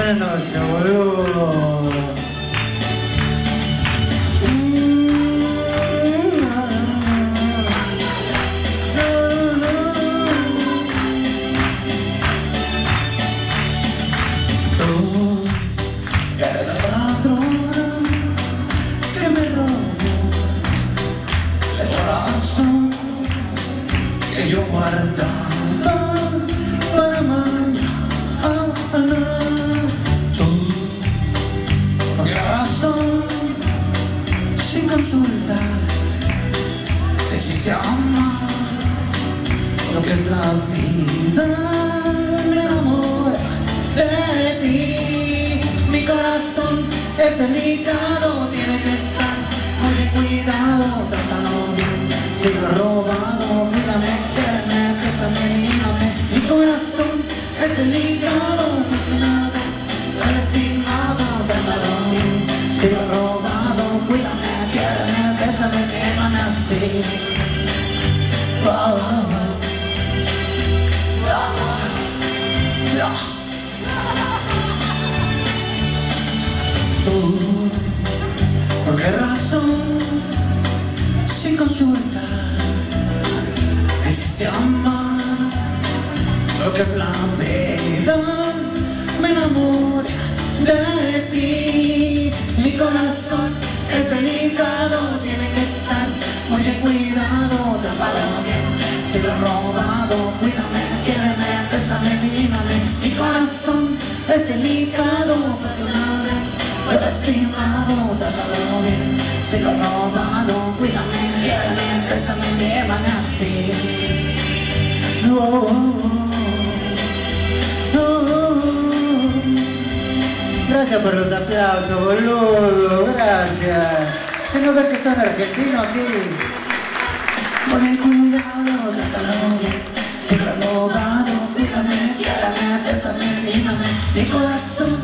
Buenas noches, boludo. Es delicado, tiene que estar muy bien cuidado. Trátalo bien, si lo he robado, mírame, quiéreme, bésame, mírame. Mi corazón es delicado, porque una vez lo he estimado. Trátalo bien, si lo he robado, cuídame, quiéreme, bésame, mírame así. Oh, oh, oh. Consultar, decidiste amar lo que es la vida. Me enamora de ti. Mi corazón es delicado, tiene que estar muy bien cuidado. Trátalo bien, si lo he robado, cuídame, quiéreme, bésame, mírame. Mi corazón es delicado, porque una vez fue lastimado. Trátalo bien, si lo he robado, bésame, mírame así. Oh, oh. Gracias por los aplausos, boludo, gracias. Se no ve que está un argentino aquí. Pon en cuidado, trátalo bien. Si lo he robado, cuídame, quiérame, bésame, mírame. Mi corazón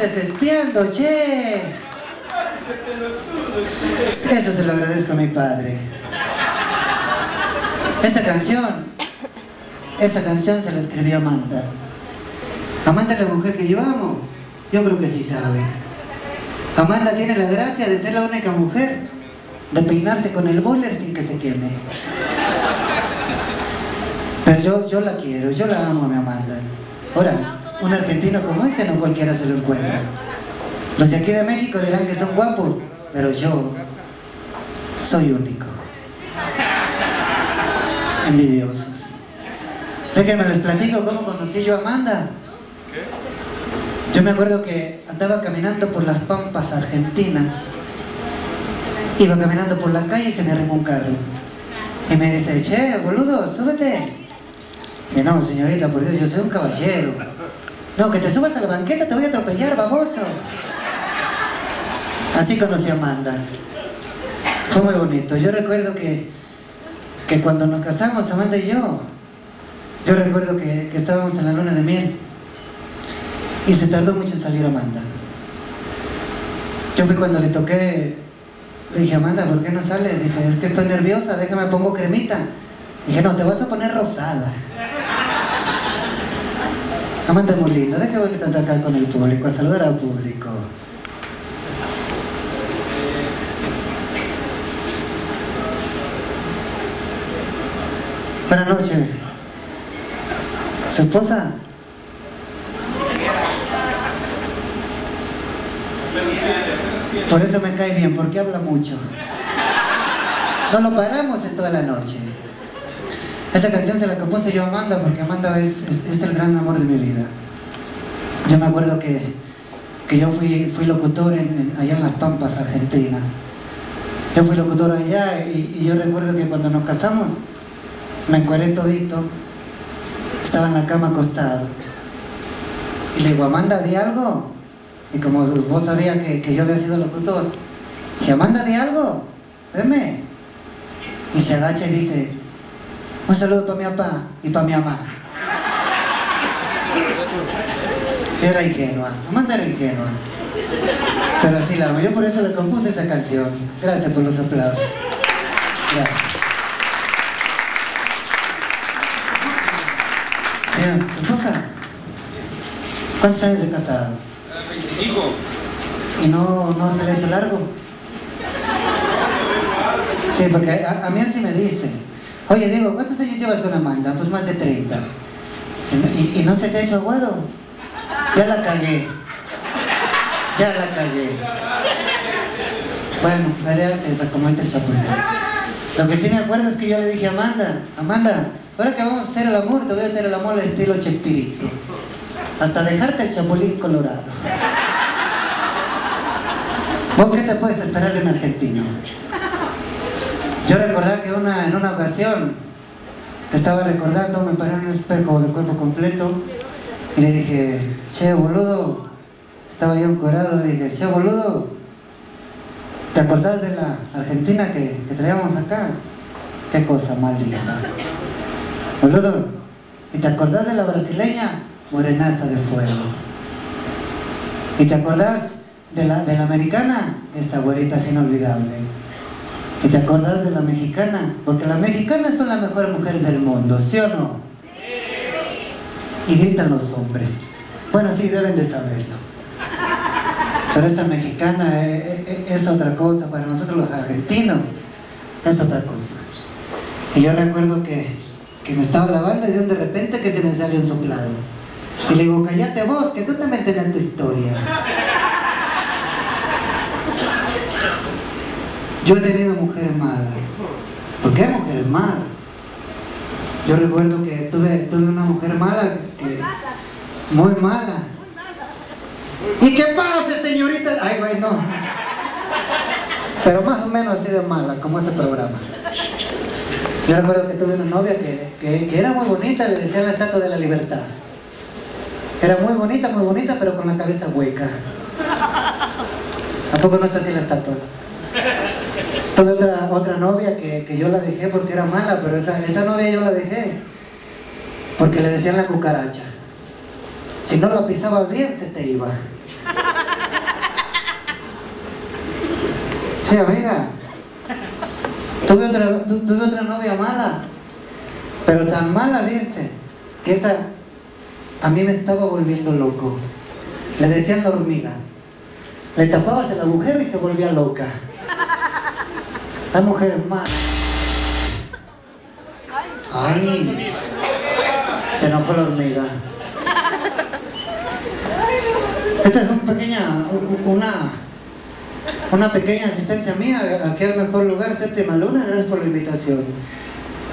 Espiando, che. Eso se lo agradezco a mi padre. Esa canción, esa canción se la escribió Amanda. Amanda es la mujer que yo amo. Yo creo que sí sabe. Amanda tiene la gracia de ser la única mujer de peinarse con el bowler sin que se queme. Pero yo, yo la quiero, yo la amo a mi Amanda. Ahora, un argentino como ese no cualquiera se lo encuentra. Los de aquí de México dirán que son guapos, pero yo soy único. Envidiosos. Déjenme les platico cómo conocí yo a Amanda. Yo me acuerdo que andaba caminando por las pampas argentinas. Iba caminando por la calle y se me arrimó un carro. Y me dice, che, boludo, súbete. Y no, señorita, por Dios, yo soy un caballero. No, que te subas a la banqueta, te voy a atropellar, baboso. Así conocí a Amanda. Fue muy bonito. Yo recuerdo que, que cuando nos casamos, Amanda y yo, yo recuerdo que, que estábamos en la luna de miel. Y se tardó mucho en salir Amanda. Yo fui cuando le toqué, le dije, Amanda, ¿por qué no sale? Dice, es que estoy nerviosa, déjame pongo cremita. Dije, no, te vas a poner rosada. Amanda es muy linda, déjame que estar acá con el público, a saludar al público. Buenas noches. ¿Su esposa? Por eso me cae bien, porque habla mucho. No lo paramos en toda la noche. Esa canción se la compuse yo a Amanda porque Amanda es, es- el gran amor de mi vida. Yo me acuerdo que, que yo fui, fui locutor allá en Las Pampas, Argentina. Yo fui locutor allá y, y yo recuerdo que cuando nos casamos me encueré todito, estaba en la cama acostado. Y le digo, Amanda, di algo. Y como vos sabías que, que yo había sido locutor, dije, Amanda, di algo, venme. Y se agacha y dice, un saludo para mi papá y para mi mamá. Era ingenua, Amanda era ingenua. Pero así la amo, yo por eso le compuse esa canción. Gracias por los aplausos. Gracias. Señor, ¿su esposa? ¿Cuántos años de casado? 25. ¿Y no, no se le hizo largo? Sí, porque a, a mí así me dicen. Oye, Diego, ¿cuántos años llevas con Amanda? Pues más de 30. Sí, ¿no? ¿Y, y no se te ha hecho aguado? Ya la cagué. Ya la cagué. Bueno, la idea es esa, como es el chapulín. Lo que sí me acuerdo es que yo le dije a Amanda, Amanda, ahora que vamos a hacer el amor, te voy a hacer el amor al estilo Chespirito. Hasta dejarte el chapulín colorado. ¿Vos qué te puedes esperar de un argentino? Yo recordaba que una, en una ocasión estaba recordando, me paré en un espejo de cuerpo completo y le dije, che boludo, estaba yo encorado, le dije, che boludo, ¿te acordás de la Argentina que, traíamos acá? Qué cosa linda. Boludo, ¿y te acordás de la brasileña? Morenaza de fuego. ¿Y te acordás de la, de la americana? Esa güerita es inolvidable. ¿Y te acordás de la mexicana? Porque las mexicanas son las mejores mujeres del mundo, ¿sí o no? Y gritan los hombres. Bueno, sí, deben de saberlo. Pero esa mexicana es, es- es otra cosa, para nosotros los argentinos es otra cosa. Y yo recuerdo que, que me estaba lavando y de repente que se me salió un soplado. Y le digo, cállate vos, que tú también tenés tu historia. Yo he tenido mujeres malas. ¿Por qué mujeres malas? Yo recuerdo que tuve, tuve una mujer mala, que, muy mala. ¿Y qué pasa, señorita? Ay, güey, no. Pero más o menos así de mala, como ese programa. Yo recuerdo que tuve una novia que, que- que era muy bonita, le decían la estatua de la libertad. Era muy bonita, muy bonita, pero con la cabeza hueca. ¿A poco no está así la estatua? Tuve otra, otra novia que, que yo la dejé porque era mala, pero esa, esa novia yo la dejé porque le decían la cucaracha. Si no la pisabas bien, se te iba. Sí, amiga. Tuve otra, tu- tuve otra novia mala, pero tan mala, dice, que esa a mí me estaba volviendo loco. Le decían la hormiga. Le tapabas el agujero y se volvía loca. Hay mujeres malas. Ay, se enojó la hormiga. Esta es un pequeña, una, una pequeña asistencia mía aquí al mejor lugar, séptima luna. Gracias por la invitación.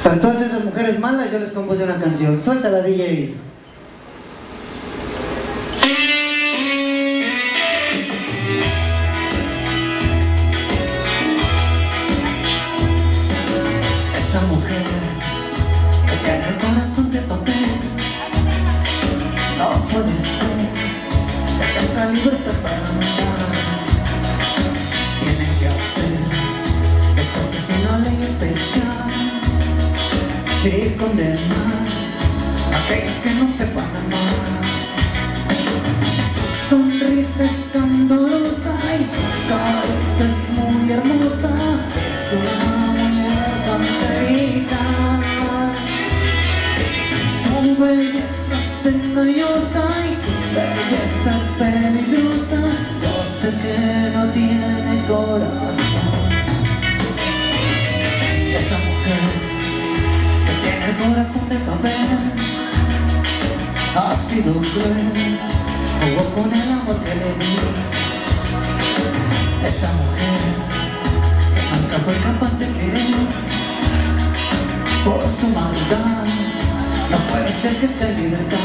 Para todas esas mujeres malas yo les compuse una canción. Suéltala, DJ. Especial Y condenar a aquellos que no sepan amar maldad, no puede ser que esté en libertad.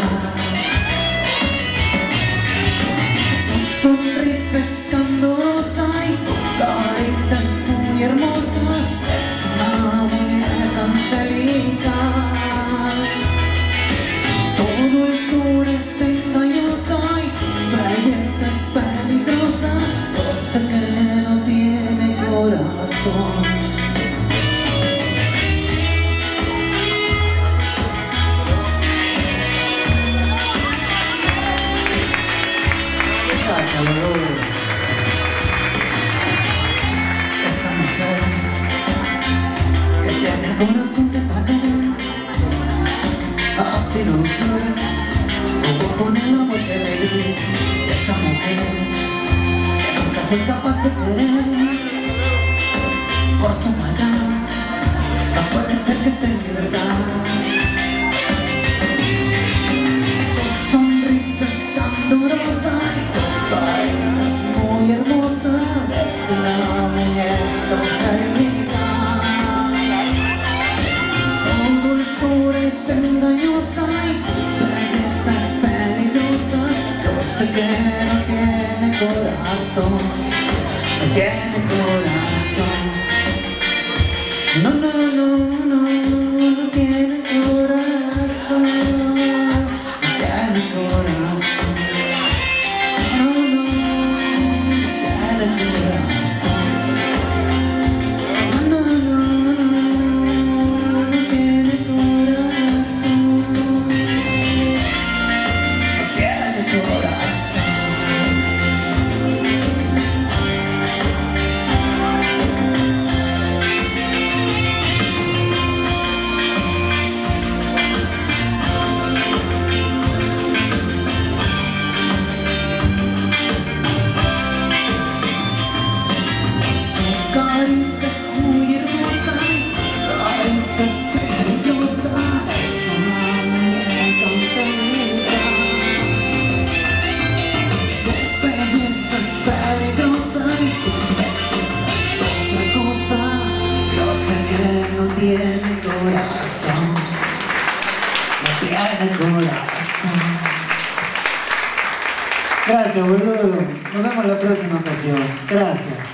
Gracias, boludo. Nos vemos la próxima ocasión. Gracias.